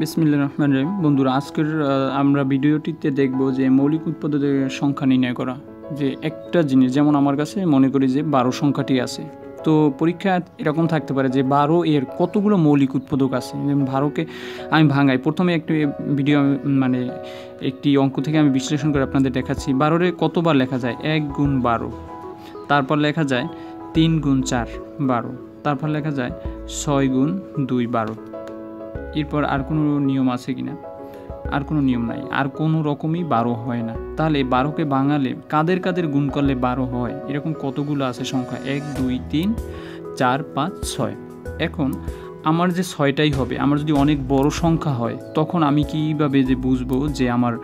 বিসমিল্লা রহমান রহিম। বন্ধুরা, আজকের আমরা ভিডিওটিতে দেখব যে মৌলিক উৎপাদকের সংখ্যা নির্ণয় করা যে একটা জিনিস, যেমন আমার কাছে মনে করি যে বারো সংখ্যাটি আছে। তো পরীক্ষা এরকম থাকতে পারে যে বারো এর কতগুলো মৌলিক উৎপাদক আছে? বারোকে আমি ভাঙাই। প্রথমে একটি ভিডিও মানে একটি অঙ্ক থেকে আমি বিশ্লেষণ করে আপনাদের দেখাচ্ছি। বারোরে কতবার লেখা যায়? এক গুণ বারো। তারপর লেখা যায় তিন গুণ চার বারো। তারপর লেখা যায় ছয় গুণ দুই বারো। এরপর আর কোনো নিয়ম আছে কি না? আর কোনো নিয়ম নাই। আর কোনো রকমই বারো হয় না। তাহলে বারোকে বাঙালে কাদের কাদের গুণ করলে বারো হয়? এরকম কতগুলো আছে সংখ্যা? এক, দুই, তিন, চার, পাঁচ, ছয়। এখন আমার যে ছয়টাই হবে, আমার যদি অনেক বড় সংখ্যা হয়, তখন আমি কীভাবে যে বুঝব যে আমার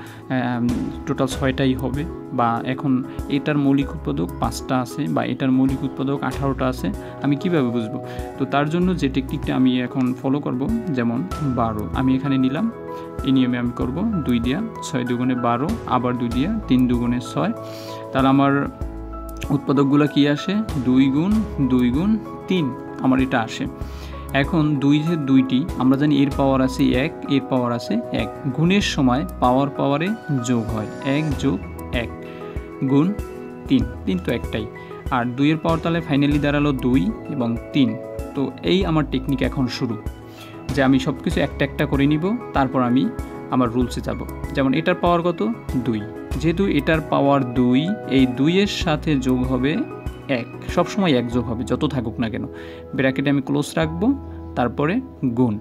টোটাল ছয়টাই হবে? বা এখন এটার মৌলিক উৎপাদক পাঁচটা আছে বা এটার মৌলিক উৎপাদক আঠারোটা আছে, আমি কীভাবে বুঝব? তো তার জন্য যে টেকনিকটা আমি এখন ফলো করব, যেমন বারো। আমি এখানে নিলাম, এই নিয়মে আমি করব, দুই দিয়া ছয় দুগুণে বারো, আবার দুই দিয়া তিন দুগুণে ছয়। তাহলে আমার উৎপাদকগুলো কি আসে? দুই গুণ দুই গুণ, তিন। আমার এটা আসে। এখন দুই যে দুইটি, আমরা জানি এর পাওয়ার আছে এক, এর পাওয়ার আছে এক। গুণের সময় পাওয়ার পাওয়ারে যোগ হয়, এক যোগ এক। গুণ তিন তিন তো একটাই। আর দুইয়ের পাওয়ার তাহলে ফাইনালি দাঁড়াল দুই এবং তিন। তো এই আমার টেকনিক এখন শুরু। যে আমি সব কিছু একটা একটা করে নিব, তারপর আমি আমার রুলসে যাব। যেমন এটার পাওয়ার কত? দুই। যেহেতু এটার পাওয়ার দুই, এই দুইয়ের সাথে যোগ হবে এক, সবসময় এক যোগ হবে, যত থাকুক না কেন। ব্র্যাকেটে আমি ক্লোজ রাখব, তারপরে গুণ।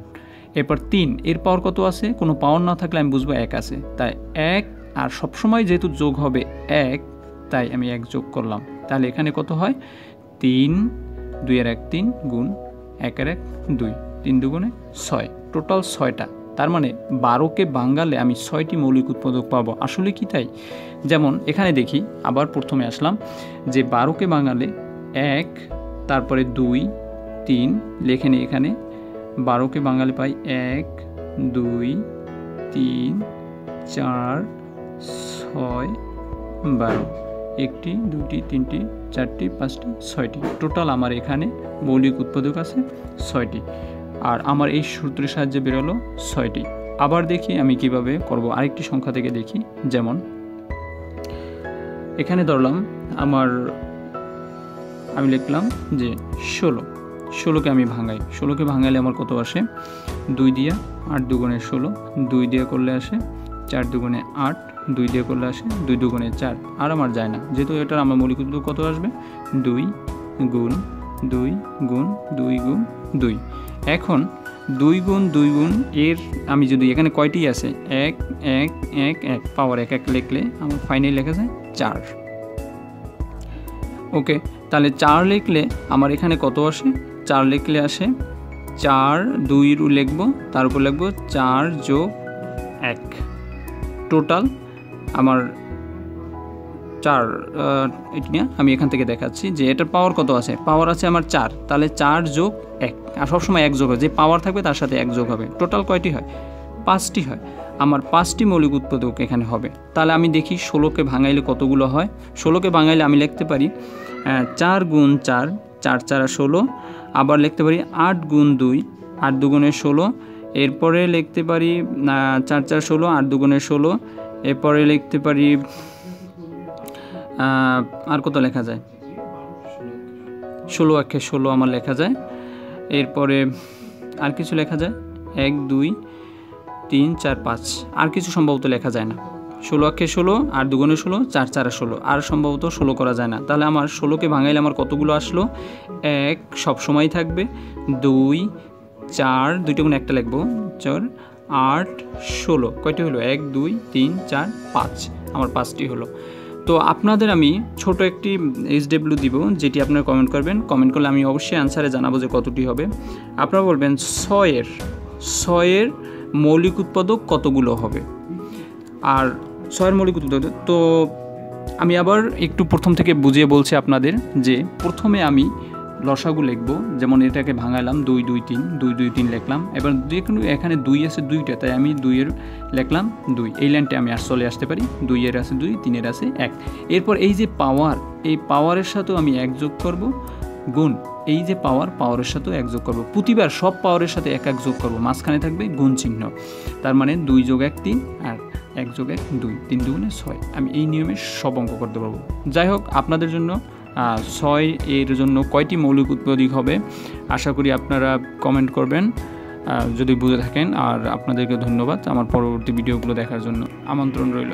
এরপর তিন, এর পাওয়ার কত আছে? কোনো পাওয়ার না থাকলে আমি বুঝব এক আছে। তাই এক, আর সবসময় যেহেতু যোগ হবে এক, তাই আমি এক যোগ করলাম। তাহলে এখানে কত হয়? তিন, দুইয়ের এক, তিন, গুণ, একের এক, দুই। তিন দুগুণে ছয়, টোটাল ছয়টা। তার মানে বারোকে বাঙ্গালে আমি ছয়টি মৌলিক উৎপাদক পাবো। আসলে কি তাই? যেমন এখানে দেখি, আবার প্রথমে আসলাম, যে বারোকে বাঙালে এক, তারপরে দুই, তিন, লেখে নিই এখানে, বারোকে বাঙালি পাই এক, দুই, তিন, চার, ছয়, বারো। একটি, দুটি, তিনটি, চারটি, পাঁচটি, ছয়টি। টোটাল আমার এখানে মৌলিক উৎপাদক আছে ছয়টি। আর আমার এই সূত্রের সাহায্যে বেরোলো ছয়টি। আবার দেখি আমি কীভাবে করব আরেকটি সংখ্যা থেকে দেখি, যেমন, এখানে ধরলাম আমার, আমি লিখলাম যে ষোলো। ষোলোকে আমি ভাঙাই। ষোলোকে ভাঙাইলে আমার কত আসে? দুই দিয়া আট দুগুণে ষোলো, দুই দিয়ে করলে আসে চার দুগুণে আট, দুই দিয়ে করলে আসে দুই দুগুণে চার। আর আমার যায় না। যেহেতু এটার আমার মৌলিক কত আসবে? দুই গুণ দুই গুণ দুই গুণ দুই। এখন দুই গুণ দুই গুণ এর আমি যদি এখানে কয়টি আছে? এক এক এক এক। পাওয়ার এক এক লিখলে আমার ফাইনাল লেখা যায় চার। ওকে, তাহলে চার লিখলে আমার এখানে কত আসে? চার লিখলে আসে চার দুই লিখব, তার উপর লিখব চার যোগ এক। টোটাল আমার চার এটি নিয়ে আমি এখান থেকে দেখাচ্ছি যে এটার পাওয়ার কত আছে? পাওয়ার আছে আমার চার। তাহলে চার যোগ এক। আর সবসময় এক যোগ হবে যে পাওয়ার থাকবে তার সাথে এক যোগ হবে। টোটাল কয়টি হয়? পাঁচটি হয়। আমার পাঁচটি মৌলিক উৎপাদক এখানে হবে। তাহলে আমি দেখি ষোলোকে ভাঙাইলে কতগুলো হয়? ষোলোকে ভাঙাইলে আমি লিখতে পারি চার গুণ চার চার চার ষোলো। আবার লিখতে পারি আট গুণ দুই, আট দুগুণে ষোলো। এরপরে লিখতে পারি চার চার ষোলো, আট দুগুণে ষোলো। এরপরে লিখতে পারি আর কত লেখা যায়? ষোলো একে ষোলো আমার লেখা যায়। এরপরে আর কিছু লেখা যায়? এক, দুই, তিন, চার, পাঁচ। আর কিছু সম্ভবত লেখা যায় না। ষোলো আক্ষে ষোলো, আর দুগুণে ষোলো, চার চার ষোলো। আর সম্ভবত ষোলো করা যায় না। তাহলে আমার ষোলোকে ভাঙাইলে আমার কতগুলো আসলো? এক সব সময় থাকবে। দুই, চার, দুইটা গুণ একটা লিখব। চার, আট, ষোলো। কয়টি হলো? এক, দুই, তিন, চার, পাঁচ। আমার পাঁচটি হলো। তো আপনাদের আমি ছোট একটি এইচ ডব্লিউ দিব, যেটি আপনারা কমেন্ট করবেন। কমেন্ট করলে আমি অবশ্যই অ্যান্সারে জানাব যে কতটি হবে। আপনারা বলবেন, ছয়ের ছয়ের মৌলিক উৎপাদক কতগুলো হবে? আর ছয়ের মৌলিক উৎপাদক, তো আমি আবার একটু প্রথম থেকে বুঝিয়ে বলছি আপনাদের যে, প্রথমে আমি লসাগু লিখব। যেমন এটাকে ভাঙালাম দুই দুই, তিন, দুই দুই, তিন লিখলাম। এবার যে কোনো এখানে দুই আছে দুইটা, তাই আমি দুইয়ের লিখলাম দুই। এই লাইনটা আমি আর চলে আসতে পারি। দুইয়ের আছে দুই, তিনের আছে এক। এরপর এই যে পাওয়ার এই পাওয়ারের সাথেও আমি এক যোগ করব। গুণ, এই যে পাওয়ার পাওয়ারের সাথেও এক যোগ করব। প্রতিবার সব পাওয়ারের সাথে এক এক যোগ করব। মাঝখানে থাকবে গুণ চিহ্ন। তার মানে দুই যোগ এক, তিন আর এক যোগ এক, দুই। তিন দুগুণে ছয়। আমি এই নিয়মে সব অঙ্ক করতে পারব। যাই হোক, আপনাদের জন্য ছয় এর জন্য কয়টি মৌলিক উৎপাদক হবে? আশা করি আপনারা কমেন্ট করবেন যদি বুঝে থাকেন। আর আপনাদেরকে ধন্যবাদ আমার পরবর্তী ভিডিওগুলো দেখার জন্য। আমন্ত্রণ রইল।